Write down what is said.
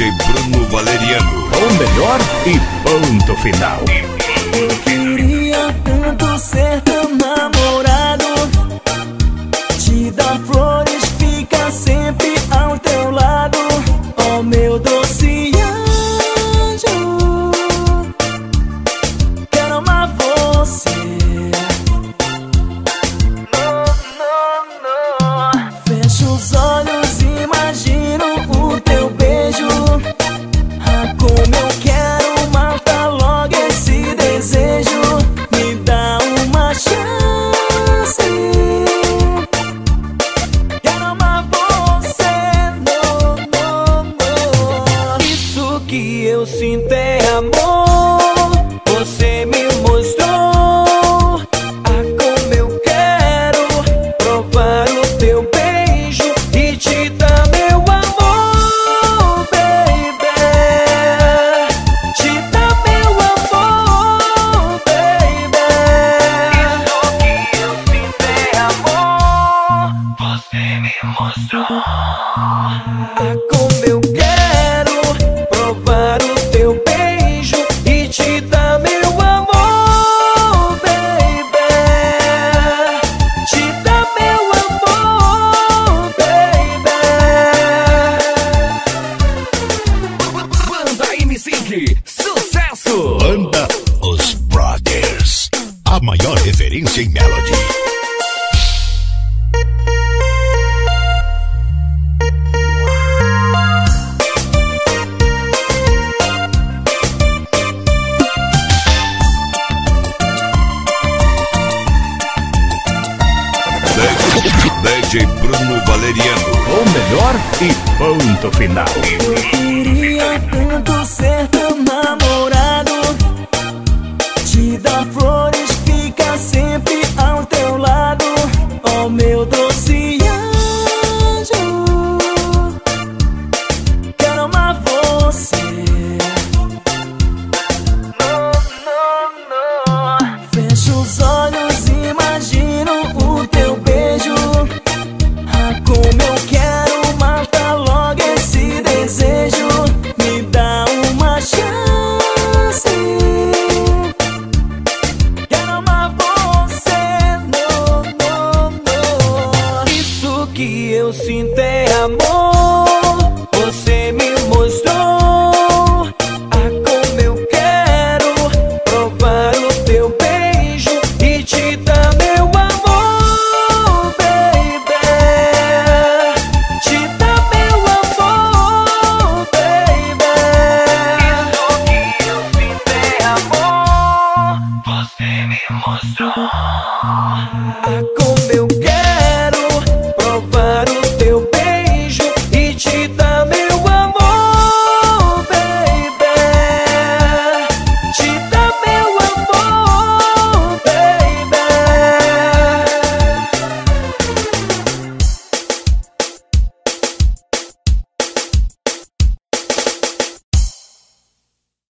DJ Bruno Valeriano. O melhor e ponto final. Eu queria tanto ser teu é amor. Você me mostrou. Ah, como eu quero provar o teu beijo e te dar meu amor, baby. Te dar meu amor, baby. Isso que eu é amor. Você me mostrou. Ah, como eu A maior referência em Melody. DJ Bruno Valeriano. O melhor e ponto final. Queria tanto ser teu namorado Te dar flores, mostrou. Ah, como eu